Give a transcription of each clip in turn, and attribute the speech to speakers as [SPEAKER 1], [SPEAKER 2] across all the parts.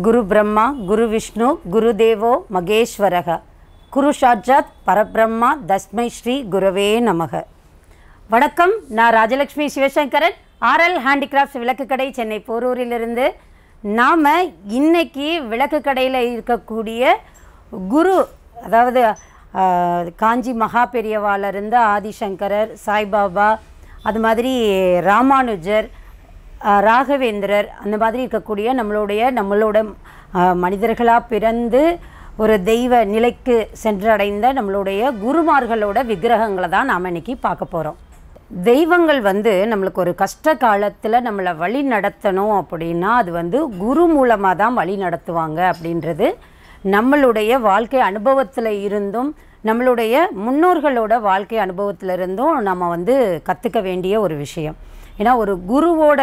[SPEAKER 1] குரு பிரம்மா குரு விஷ்ணு குரு தேவோ மகேஸ்வரக. குரு சாட்சாத் பரபிரம்மா தஸ்மை ஸ்ரீ குருவே நமக. வணக்கம் நான் ராஜலக்ஷ்மி சிவசங்கரன் ஆர்எல் ஹேண்டிகிராஃப்ட்ஸ் விளக்கு கடை சென்னை போரூரிலிருந்து. நாம் இன்னைக்கு விளக்கு கடையில் இருக்கக்கூடிய குரு அதாவது காஞ்சி மகா பெரியவாளர் இருந்து ஆதிசங்கரர் சாய்பாபா அது மாதிரி ராமானுஜர் ராகவேந்திரர் அந்த மாதிரி இருக்கக்கூடிய நம்மளுடைய நம்மளோட மனிதர்களாக பிறந்து ஒரு தெய்வ நிலைக்கு சென்றடைந்த நம்மளுடைய குருமார்களோட விக்கிரகங்களை தான் நாம் இன்னைக்கு பார்க்க போகிறோம் தெய்வங்கள் வந்து நம்மளுக்கு ஒரு கஷ்ட காலத்தில் நம்மளை வழி நடத்தணும் அப்படின்னா அது வந்து குரு மூலமாக தான் வழி நடத்துவாங்க அப்படின்றது நம்மளுடைய வாழ்க்கை அனுபவத்தில் இருந்தும் நம்மளுடைய முன்னோர்களோட வாழ்க்கை அனுபவத்தில் இருந்தும் நம்ம வந்து கற்றுக்க வேண்டிய ஒரு விஷயம். ஏன்னா ஒரு குருவோட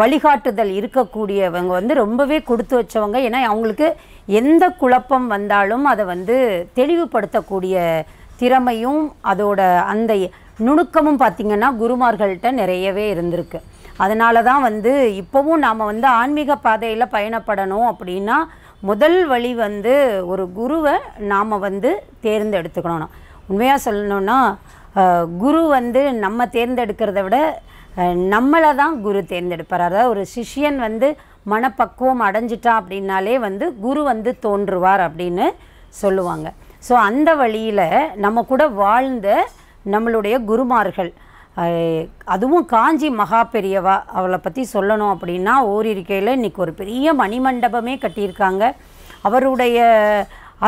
[SPEAKER 1] வழிகாட்டுதல் இருக்கக்கூடியவங்க வந்து ரொம்பவே கொடுத்து வச்சவங்க. ஏன்னா அவங்களுக்கு எந்த குழப்பம் வந்தாலும் அதை வந்து தெளிவுபடுத்தக்கூடிய திறமையும் அதோட அந்த நுணுக்கமும் பார்த்திங்கன்னா குருமார்கள்ட்ட நிறையவே இருந்திருக்கு. அதனால தான் வந்து இப்போவும் நாம் வந்து ஆன்மீக பாதையில் பயணப்படணும் அப்படின்னா முதல் வழி வந்து ஒரு குருவை நாம் வந்து தேர்ந்தெடுத்துக்கணும். உண்மையாக சொல்லணுன்னா குரு வந்து நம்ம தேர்ந்தெடுக்கிறத விட நம்மளை தான் குரு தேர்ந்தெடுப்பார். அதாவது ஒரு சிஷ்யன் வந்து மனப்பக்குவம் அடைஞ்சிட்டான் அப்படின்னாலே வந்து குரு வந்து தோன்றுவார் அப்படின்னு சொல்லுவாங்க. ஸோ அந்த வழியில் நம்ம கூட வாழ்ந்த நம்மளுடைய குருமார்கள் அதுவும் காஞ்சி மகா பெரியவா அவளை பற்றி சொல்லணும் அப்படின்னா ஓரிருக்கையில் இன்றைக்கி ஒரு பெரிய மணிமண்டபமே கட்டியிருக்காங்க. அவருடைய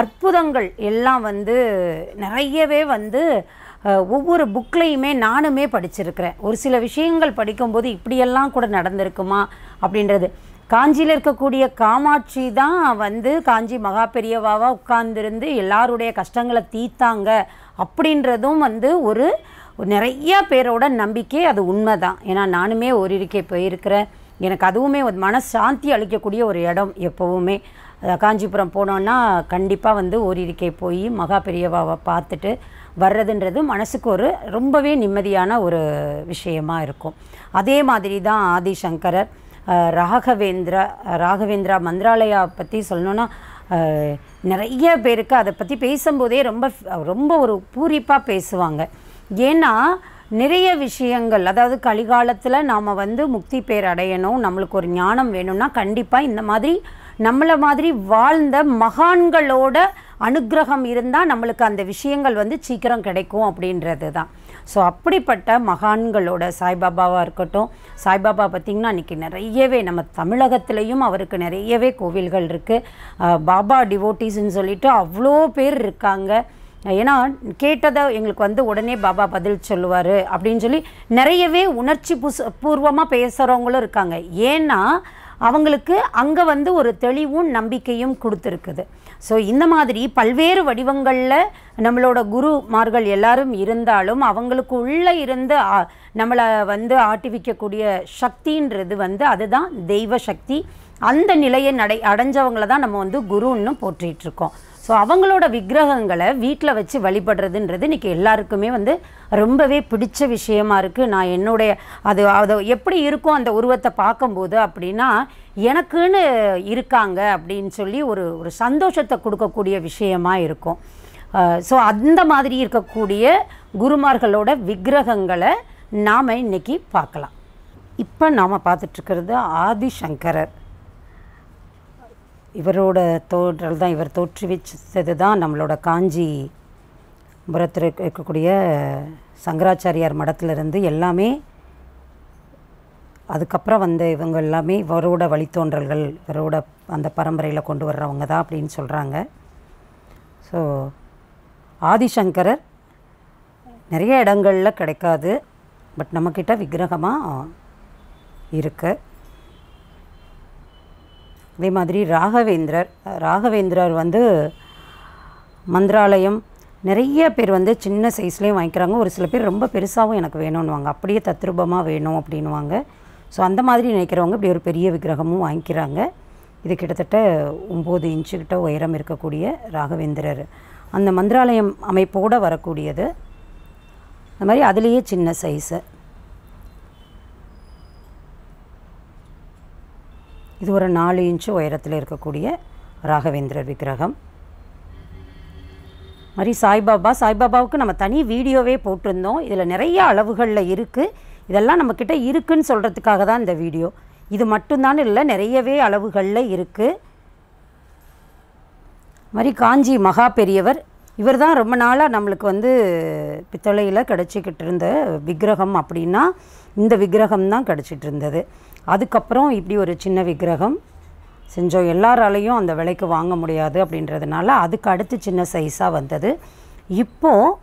[SPEAKER 1] அற்புதங்கள் எல்லாம் வந்து நிறையவே வந்து ஒவ்வொரு புக்லேயுமே நானுமே படிச்சிருக்கிறேன். ஒரு சில விஷயங்கள் படிக்கும்போது இப்படியெல்லாம் கூட நடந்திருக்குமா அப்படின்றது. காஞ்சியில் இருக்கக்கூடிய காமாட்சி தான் வந்து காஞ்சி மகா பெரியவாவாக உட்கார்ந்துருந்து எல்லாருடைய கஷ்டங்களை தீர்த்தாங்க அப்படின்றதும் வந்து ஒரு நிறைய பேரோட நம்பிக்கை அது உண்மை தான் ஏன்னா நானுமே ஒரு இருக்கை போயிருக்கிறேன். எனக்கு அதுவுமே ஒரு மனசாந்தி அளிக்கக்கூடிய ஒரு இடம் எப்போவுமே. காஞ்சிபுரம் போனோன்னா கண்டிப்பாக வந்து ஓரிருக்கை இருக்கை போய் மகா பெரியவாவை பார்த்துட்டு வர்றதுன்றது மனசுக்கு ஒரு ரொம்பவே நிம்மதியான ஒரு விஷயமா இருக்கும். அதே மாதிரி தான் ஆதிசங்கரர் அஹ் ராகவேந்திரா ராகவேந்திரா மந்திராலயா பற்றி சொல்லணுன்னா நிறைய பேருக்கு அதை பற்றி பேசும்போதே ரொம்ப ரொம்ப ஒரு பூரிப்பாக பேசுவாங்க. ஏன்னா நிறைய விஷயங்கள் அதாவது கலிகாலத்தில் நாம் வந்து முக்தி பேர் அடையணும் நம்மளுக்கு ஒரு ஞானம் வேணும்னா கண்டிப்பாக இந்த மாதிரி நம்மளை மாதிரி வாழ்ந்த மகான்களோட அனுக்கிரகம் இருந்தால் நம்மளுக்கு அந்த விஷயங்கள் வந்து சீக்கிரம் கிடைக்கும் அப்படின்றது தான் ஸோ அப்படிப்பட்ட மகான்களோட சாய்பாபாவாக இருக்கட்டும் சாய்பாபா பார்த்திங்கன்னா இன்றைக்கி நிறையவே நம்ம தமிழகத்துலேயும் அவருக்கு நிறையவே கோவில்கள் இருக்குது பாபா டிவோட்டிஸ்ன்னு சொல்லிட்டு அவ்வளோ பேர் இருக்காங்க. ஏன்னா கேட்டதை எங்களுக்கு வந்து உடனே பாபா பதில் சொல்லுவார் அப்படின்னு சொல்லி நிறையவே உணர்ச்சி பூர்வமாக பேசுகிறவங்களும் இருக்காங்க. ஏன்னா அவங்களுக்கு அங்கே வந்து ஒரு தெளிவும் நம்பிக்கையும் கொடுத்துருக்குது. ஸோ இந்த மாதிரி பல்வேறு வடிவங்களில் நம்மளோட குருமார்கள் எல்லாரும் இருந்தாலும் அவங்களுக்கு உள்ளே இருந்து நம்மளை வந்து ஆட்டிவிக்கக்கூடிய சக்தின்றது வந்து அதுதான் தெய்வ சக்தி. அந்த நிலையை நடை அடைஞ்சவங்கள தான் நம்ம வந்து குருன்னு போற்றிட்டுருக்கோம் இருக்கோம். ஸோ அவங்களோட விக்கிரகங்களை வீட்டில் வச்சு வழிபடுறதுன்றது இன்றைக்கி எல்லாருக்குமே வந்து ரொம்பவே பிடிச்ச விஷயமா இருக்குது நான் என்னுடைய அது அது எப்படி இருக்கும் அந்த உருவத்தை பார்க்கும்போது அப்படின்னா எனக்குன்னு இருக்காங்க அப்படின்னு சொல்லி ஒரு ஒரு சந்தோஷத்தை கொடுக்கக்கூடிய விஷயமா இருக்கும். ஸோ அந்த மாதிரி இருக்கக்கூடிய குருமார்களோட விக்கிரகங்களை நாம் இன்றைக்கி பார்க்கலாம். இப்போ நாம் பார்த்துட்ருக்கிறது ஆதிசங்கரர். இவரோட தோற்றல் தான் இவர் தோற்றுவிச்சது தான் நம்மளோட காஞ்சி புறத்தில் இருக்கக்கூடிய சங்கராச்சாரியார் மடத்திலிருந்து எல்லாமே அதுக்கப்புறம் வந்த இவங்க எல்லாமே இவரோட வழித்தோன்றல்கள் இவரோட அந்த பரம்பரையில் கொண்டு வர்றவங்க தான் அப்படின்னு சொல்கிறாங்க ஸோ ஆதிசங்கரர் நிறைய இடங்களில் கிடைக்காது பட் நம்மக்கிட்ட விக்கிரகமாக இருக்குது அதே மாதிரி ராகவேந்திரர் ராகவேந்திரர் வந்து மந்திராலயம் நிறைய பேர் வந்து சின்ன சைஸ்லேயும் வாங்கிக்கிறாங்க. ஒரு சில பேர் ரொம்ப பெருசாகவும் எனக்கு வேணும்னுவாங்க. அப்படியே தத்ரூபமாக வேணும் அப்படின்னுவாங்க. ஸோ அந்த மாதிரி நினைக்கிறவங்க இப்படி ஒரு பெரிய விக்கிரகமும் வாங்கிக்கிறாங்க. இது கிட்டத்தட்ட ஒம்பது இன்ச்சு கிட்ட உயரம் இருக்கக்கூடிய ராகவேந்திரர். அந்த மந்திராலயம் அமைப்போடு வரக்கூடியது. அந்த மாதிரி அதுலேயே சின்ன சைஸு இது ஒரு நாலு இன்ச்சு உயரத்தில் இருக்கக்கூடிய ராகவேந்திரர் விக்கிரகம். மாதிரி சாய்பாபா சாய்பாபாவுக்கு நம்ம தனி வீடியோவே போட்டிருந்தோம். இதில் நிறைய அளவுகளில் இருக்குது இதெல்லாம் நம்மக்கிட்ட இருக்குன்னு சொல்கிறதுக்காக தான் இந்த வீடியோ. இது மட்டும்தான் இல்லை நிறையவே அளவுகளில் இருக்குது மாதிரி காஞ்சி மகா பெரியவர் இவர் தான் ரொம்ப நாளாக நம்மளுக்கு வந்து பித்தளையில் கிடச்சிக்கிட்டு இருந்த விக்கிரகம் அப்படின்னா இந்த விக்கிரகம் தான் கிடச்சிட்டு இருந்தது. அதுக்கப்புறம் இப்படி ஒரு சின்ன விக்கிரகம் செஞ்சோம் எல்லாராலையும் அந்த விலைக்கு வாங்க முடியாது அப்படின்றதுனால அதுக்கு அடுத்து சின்ன சைஸாக வந்தது. இப்போது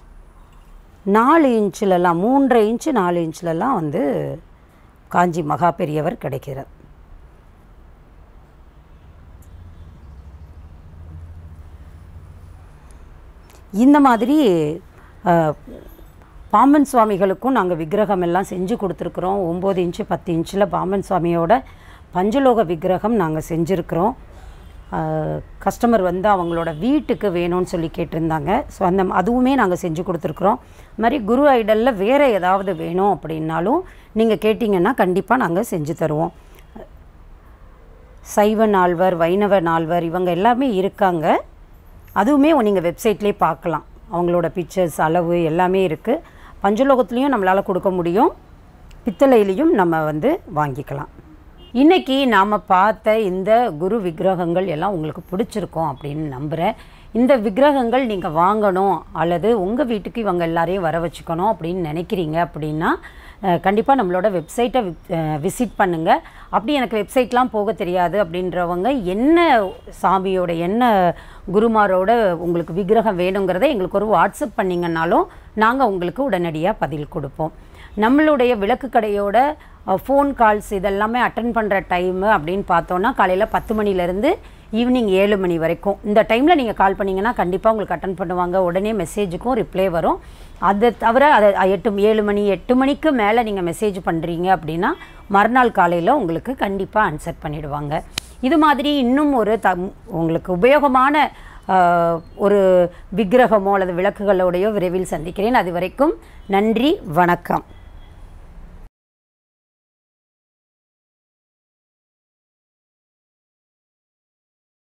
[SPEAKER 1] நாலு இன்ச்சிலலாம் மூன்றரை இன்ச்சு நாலு இன்ச்சிலலாம் வந்து காஞ்சி மகா பெரியவர் கிடைக்கிறார். இந்த மாதிரி பாம்பன் சுவாமிகளுக்கும் நாங்கள் விக்கிரகம் எல்லாம் செஞ்சு கொடுத்துருக்குறோம். ஒம்பது இன்ச்சு பத்து இன்ச்சில் பாம்பன் சுவாமியோட பஞ்சலோக விக்கிரகம் நாங்கள் செஞ்சுருக்குறோம். கஸ்டமர் வந்து அவங்களோட வீட்டுக்கு வேணும்னு சொல்லி கேட்டிருந்தாங்க. ஸோ அந்த அதுவுமே நாங்கள் செஞ்சு கொடுத்துருக்குறோம். மாதிரி குரு ஐடலில் வேறு ஏதாவது வேணும் அப்படின்னாலும் நீங்கள் கேட்டிங்கன்னா கண்டிப்பாக நாங்கள் செஞ்சு தருவோம். சைவ நால்வர் வைணவ நால்வர் இவங்க எல்லாமே இருக்காங்க. அதுவுமே நீங்கள் வெப்சைட்லேயே பார்க்கலாம். அவங்களோட பிக்சர்ஸ் அளவு எல்லாமே இருக்குது பஞ்சலோகத்துலேயும் நம்மளால் கொடுக்க முடியும். பித்தளையிலையும் நம்ம வந்து வாங்கிக்கலாம். இன்றைக்கி நாம் பார்த்த இந்த குரு விக்கிரகங்கள் எல்லாம் உங்களுக்கு பிடிச்சிருக்கும் அப்படின்னு நம்புகிறேன் இந்த விக்கிரகங்கள் நீங்கள் வாங்கணும் அல்லது உங்கள் வீட்டுக்கு இவங்க எல்லாரையும் வர வச்சுக்கணும் அப்படின்னு நினைக்கிறீங்க அப்படின்னா கண்டிப்பாக நம்மளோட வெப்சைட்டை விசிட் பண்ணுங்கள் அப்படி எனக்கு வெப்சைட்லாம் போக தெரியாது அப்படின்றவங்க என்ன சாமியோட என்ன குருமாரோட உங்களுக்கு விக்கிரகம் வேணுங்கிறத எங்களுக்கு ஒரு வாட்ஸ்அப் பண்ணிங்கன்னாலும் நாங்கள் உங்களுக்கு உடனடியாக பதில் கொடுப்போம். நம்மளுடைய விளக்கு கடையோட ஃபோன் கால்ஸ் இதெல்லாமே அட்டன் பண்ணுற டைமு அப்படின்னு பார்த்தோன்னா காலையில் பத்து மணிலேருந்து ஈவினிங் ஏழு மணி வரைக்கும். இந்த டைமில் நீங்கள் கால் பண்ணிங்கன்னா கண்டிப்பாக உங்களுக்கு அட்டன் பண்ணுவாங்க. உடனே மெசேஜுக்கும் ரிப்ளை வரும். அதை தவிர அதை எட்டு ஏழு மணி எட்டு மணிக்கு மேலே நீங்கள் மெசேஜ் பண்ணுறீங்க அப்படின்னா மறுநாள் காலையில் உங்களுக்கு கண்டிப்பாக ஆன்சர் பண்ணிவிடுவாங்க இது மாதிரி இன்னும் ஒரு த உங்களுக்கு உபயோகமான ஒரு விக்கிரகமோ அல்லது விளக்குகளோடையோ விரைவில் சந்திக்கிறேன். அது வரைக்கும் நன்றி வணக்கம்.